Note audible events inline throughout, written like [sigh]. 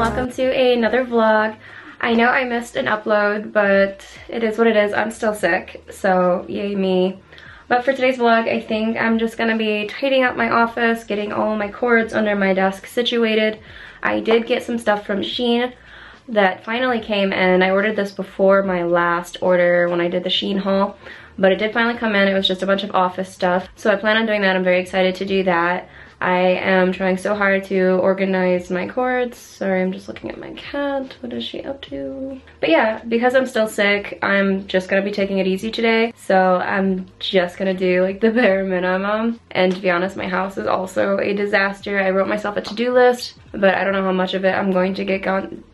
welcome to another vlog. I know I missed an upload, but it is what it is. I'm still sick, so yay me. But for today's vlog, I think I'm just gonna be tidying up my office, getting all my cords under my desk situated. I did get some stuff from Shein that finally came in. I ordered this before my last order when I did the Shein haul, but it did finally come in. It was just a bunch of office stuff. So I plan on doing that. I'm very excited to do that. I am trying so hard to organize my cords. Sorry, I'm just looking at my cat. What is she up to? But yeah, because I'm still sick, I'm just gonna be taking it easy today. So I'm just gonna do like the [laughs] bare minimum. And to be honest, my house is also a disaster. I wrote myself a to-do list, but I don't know how much of it I'm going to get gone,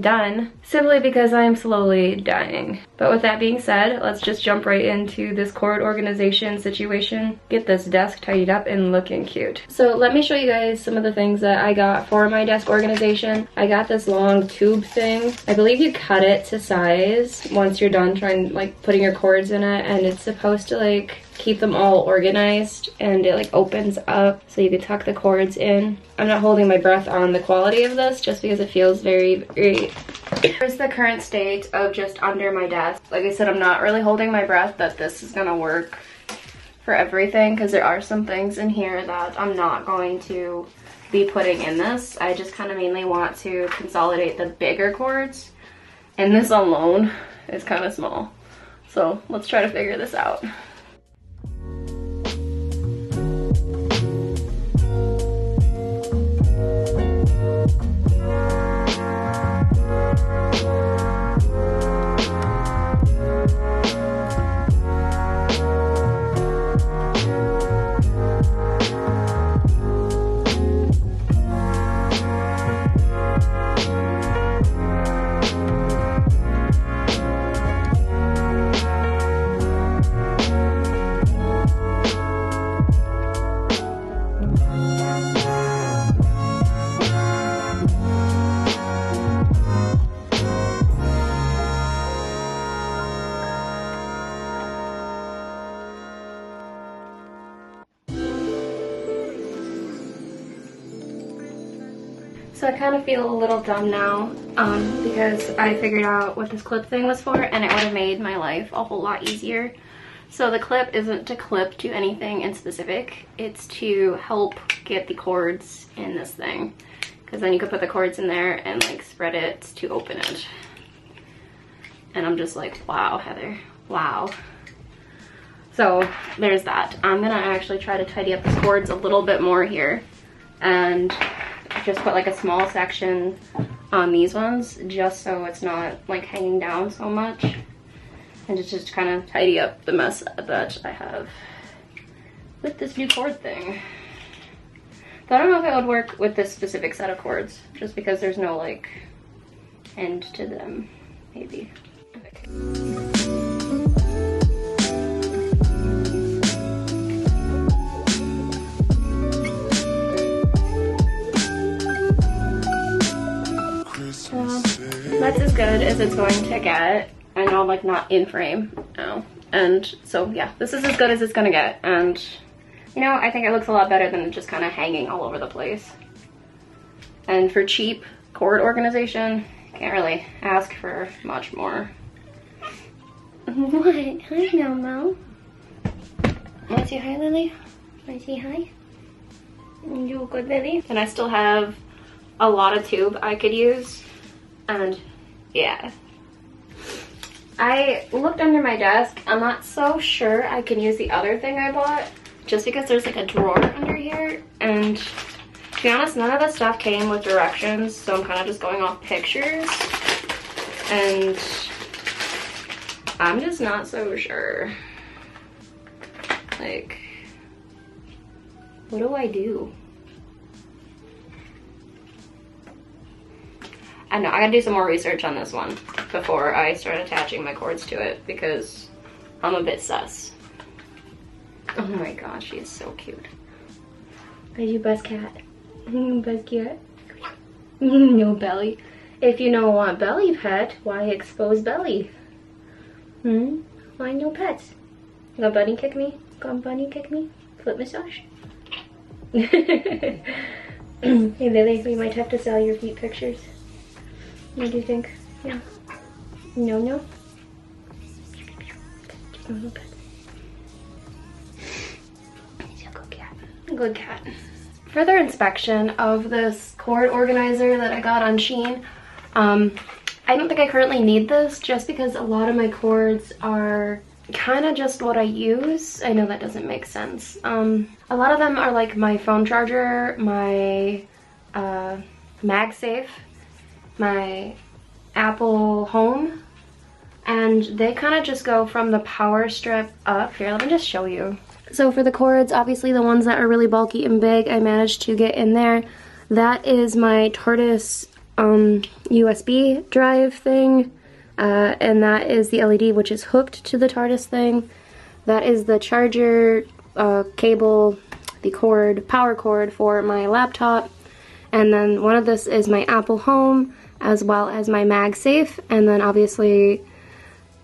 done simply because I'm slowly dying. But with that being said, let's just jump right into this cord organization situation. Get this desk tidied up and looking cute. So let me show you guys some of the things that I got for my desk organization. I got this long tube thing. I believe you cut it to size once you're done trying like putting your cords in it and it's supposed to like keep them all organized and it like opens up so you can tuck the cords in. I'm not holding my breath on the quality of this just because it feels very, very... Here's the current state of just under my desk. Like I said, I'm not really holding my breath that this is gonna work for everything because there are some things in here that I'm not going to be putting in this. I just kind of mainly want to consolidate the bigger cords and this alone is kind of small. So let's try to figure this out. So I kind of feel a little dumb now um, because I figured out what this clip thing was for and it would have made my life a whole lot easier. So the clip isn't to clip to anything in specific. It's to help get the cords in this thing. Because then you could put the cords in there and like spread it to open it. And I'm just like, wow, Heather, wow. So there's that. I'm gonna actually try to tidy up the cords a little bit more here. And just put like a small section on these ones just so it's not like hanging down so much and just, just kind of tidy up the mess that I have with this new cord thing. But I don't know if it would work with this specific set of cords just because there's no like end to them maybe. Okay. That's as good as it's going to get. I know I'm like not in frame. Oh. And so yeah, this is as good as it's gonna get. And you know, I think it looks a lot better than just kind of hanging all over the place. And for cheap cord organization, can't really ask for much more. [laughs] What? Hi, Momo. Want to say hi, Lily? Want to say hi? You good, Lily? And I still have a lot of tube I could use. And yeah. I looked under my desk. I'm not so sure I can use the other thing I bought just because there's like a drawer under here. And to be honest, none of the stuff came with directions. So I'm kind of just going off pictures. And I'm just not so sure. Like, what do I do? I know, I gotta do some more research on this one before I start attaching my cords to it because I'm a bit sus. Oh my gosh, she is so cute. Are you buzz cat? [laughs] buzz cat? [laughs] no belly. If you don't want belly pet, why expose belly? Hmm? Why no pets? Got bunny kick me? Got bunny kick me? Foot massage? [laughs] hey Lily, we might have to sell your feet pictures. What do you think? Yeah. No, no? Oh, good. He's a good cat. Good cat. Further inspection of this cord organizer that I got on Shein. Um, I don't think I currently need this just because a lot of my cords are kind of just what I use. I know that doesn't make sense. Um, a lot of them are like my phone charger, my uh, MagSafe, my Apple Home, and they kind of just go from the power strip up. Here, let me just show you. So for the cords, obviously the ones that are really bulky and big, I managed to get in there. That is my TARDIS um, USB drive thing. Uh, and that is the LED which is hooked to the TARDIS thing. That is the charger uh, cable, the cord, power cord for my laptop. And then one of this is my Apple Home as well as my MagSafe. And then obviously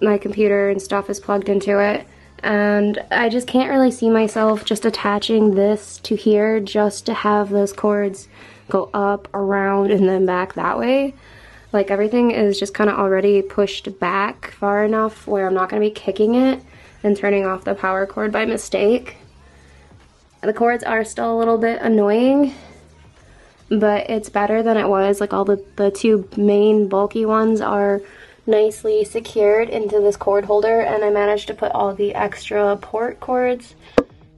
my computer and stuff is plugged into it. And I just can't really see myself just attaching this to here just to have those cords go up, around, and then back that way. Like everything is just kind of already pushed back far enough where I'm not going to be kicking it and turning off the power cord by mistake. The cords are still a little bit annoying, but it's better than it was. Like all the, the two main bulky ones are nicely secured into this cord holder and I managed to put all the extra port cords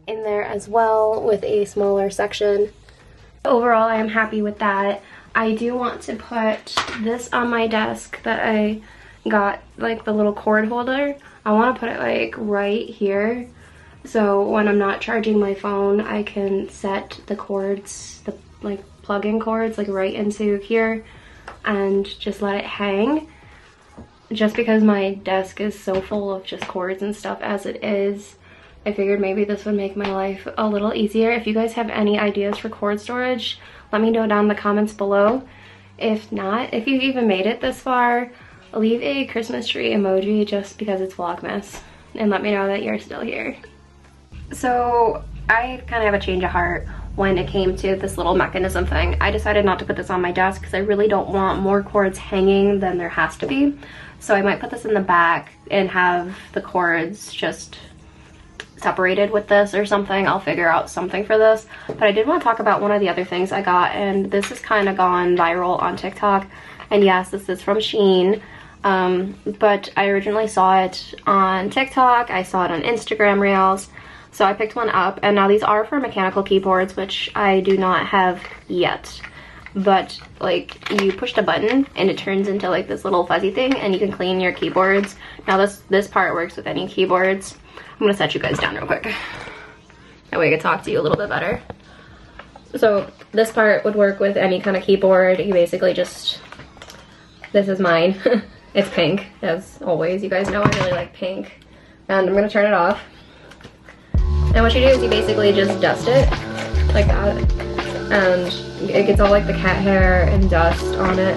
in there as well with a smaller section. Overall, I am happy with that. I do want to put this on my desk that I got like the little cord holder. I want to put it like right here. So when I'm not charging my phone, I can set the cords, the like plug-in cords like right into here and just let it hang. Just because my desk is so full of just cords and stuff as it is, I figured maybe this would make my life a little easier. If you guys have any ideas for cord storage, let me know down in the comments below. If not, if you've even made it this far, leave a Christmas tree emoji just because it's Vlogmas and let me know that you're still here. So I kind of have a change of heart when it came to this little mechanism thing. I decided not to put this on my desk because I really don't want more cords hanging than there has to be. So I might put this in the back and have the cords just separated with this or something. I'll figure out something for this. But I did want to talk about one of the other things I got and this has kind of gone viral on TikTok. And yes, this is from Shein. Um, but I originally saw it on TikTok. I saw it on Instagram Reels. So I picked one up and now these are for mechanical keyboards, which I do not have yet. But like you push the button and it turns into like this little fuzzy thing and you can clean your keyboards. Now this, this part works with any keyboards. I'm gonna set you guys down real quick. That way I can talk to you a little bit better. So this part would work with any kind of keyboard. You basically just, this is mine. [laughs] it's pink, as always. You guys know I really like pink. And I'm gonna turn it off. And what you do is you basically just dust it, like that. And it gets all like the cat hair and dust on it.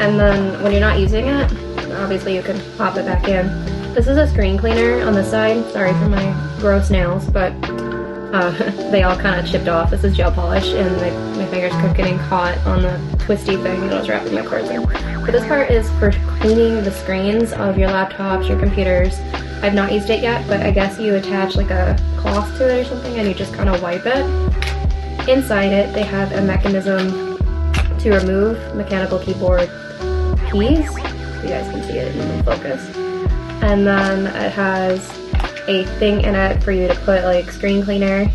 And then when you're not using it, obviously you can pop it back in. This is a screen cleaner on this side. Sorry for my gross nails, but uh, [laughs] they all kind of chipped off. This is gel polish and my, my fingers kept getting caught on the twisty thing that I was wrapping my cords in. But this part is for cleaning the screens of your laptops, your computers. I've not used it yet, but I guess you attach like a cloth to it or something and you just kind of wipe it. Inside it, they have a mechanism to remove mechanical keyboard keys. You guys can see it in focus and then it has a thing in it for you to put like screen cleaner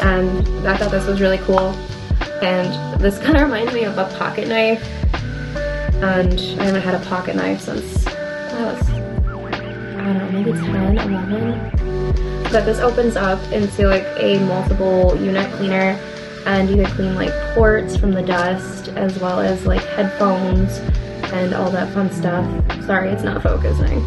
and I thought this was really cool and this [laughs] kind of reminds me of a pocket knife and I haven't had a pocket knife since maybe 10, 11 but this opens up into like a multiple unit cleaner and you can clean like ports from the dust as well as like headphones and all that fun stuff. Sorry, it's not focusing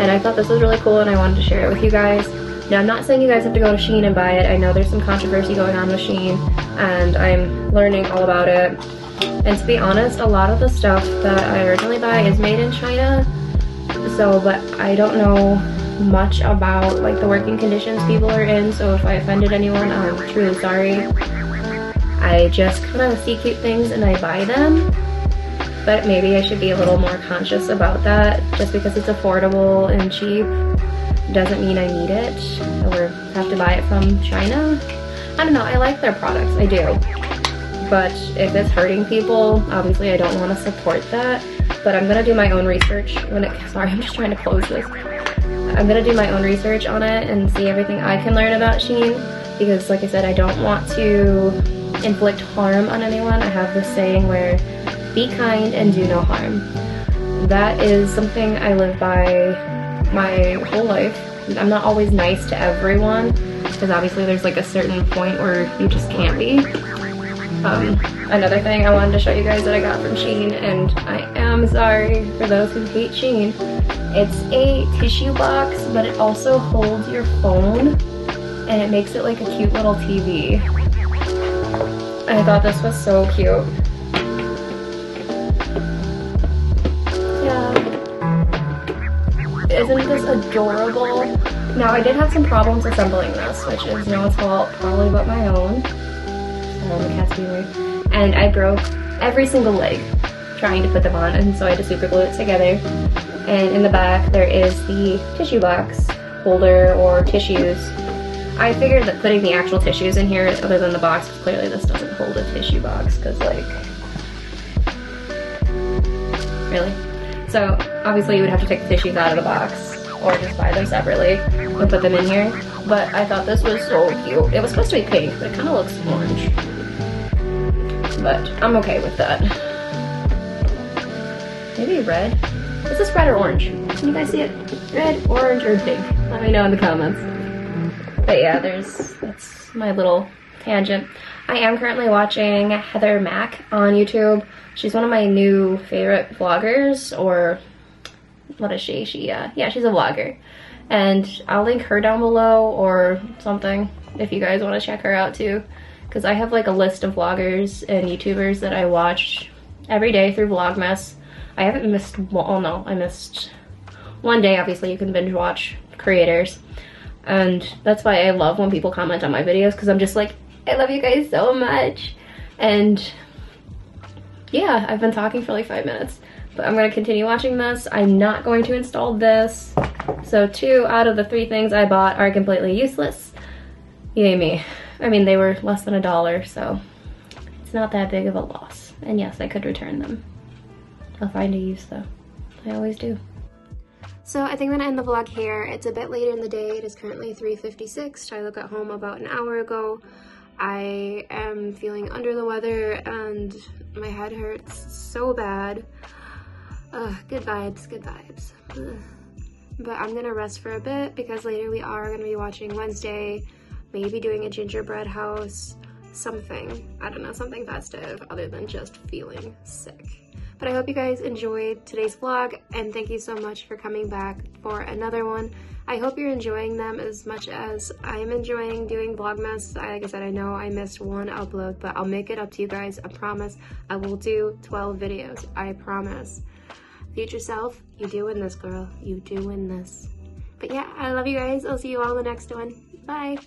and I thought this was really cool and I wanted to share it with you guys. Now I'm not saying you guys have to go to Shein and buy it. I know there's some controversy going on with Shein and I'm learning all about it. And to be honest, a lot of the stuff that I originally buy is made in China. So, but I don't know much about like the working conditions people are in. So if I offended anyone, I'm truly sorry. I just kind of see cute things and I buy them. But maybe I should be a little more conscious about that. Just because it's affordable and cheap doesn't mean I need it or have to buy it from China. I don't know, I like their products, I do. But if it's hurting people, obviously I don't want to support that. But I'm gonna do my own research when it, sorry, I'm just trying to close this. I'm gonna do my own research on it and see everything I can learn about Shein because like I said, I don't want to inflict harm on anyone. I have this saying where be kind and do no harm. That is something I live by my whole life. I'm not always nice to everyone because obviously there's like a certain point where you just can't be. Um, another thing I wanted to show you guys that I got from Shein and I am sorry for those who hate Shein. It's a tissue box but it also holds your phone and it makes it like a cute little TV. I thought this was so cute. Yeah. Isn't this adorable? Now, I did have some problems assembling this, which is no fault, probably but my own. Um. And I broke every single leg trying to put them on, and so I had to super glue it together. And in the back, there is the tissue box holder or tissues. I figured that putting the actual tissues in here, other than the box, clearly this doesn't hold a tissue box, because like, really? So obviously you would have to take the tissues out of the box or just buy them separately and put them in here. But I thought this was so cute. It was supposed to be pink, but it kind of looks orange. But I'm okay with that. Maybe red? Is this red or orange? Can you guys see it? Red, orange, or pink? Let me know in the comments. But yeah, there's, that's my little tangent. I am currently watching Heather Mac on YouTube. She's one of my new favorite vloggers, or what is she? She, uh, yeah, she's a vlogger. And I'll link her down below or something if you guys want to check her out too. Because I have like a list of vloggers and YouTubers that I watch every day through Vlogmas. I haven't missed, well, no, I missed one day. Obviously, you can binge watch creators. And that's why I love when people comment on my videos because I'm just like, I love you guys so much. And yeah, I've been talking for like five minutes, but I'm gonna continue watching this. I'm not going to install this. So two out of the three things I bought are completely useless. Yay me. I mean, they were less than a dollar, so it's not that big of a loss. And yes, I could return them. I'll find a use though. I always do. So I think I'm gonna end the vlog here. It's a bit later in the day. It is currently 3.56. I got home about an hour ago. I am feeling under the weather and my head hurts so bad. Ugh, good vibes, good vibes. Ugh. But I'm gonna rest for a bit because later we are gonna be watching Wednesday, maybe doing a gingerbread house, something. I don't know, something festive other than just feeling sick. But I hope you guys enjoyed today's vlog and thank you so much for coming back for another one. I hope you're enjoying them as much as I'm enjoying doing Vlogmas. Like I said, I know I missed one upload, but I'll make it up to you guys. I promise I will do 12 videos. I promise. Future self, you doing this, girl. You doing this. But yeah, I love you guys. I'll see you all in the next one. Bye.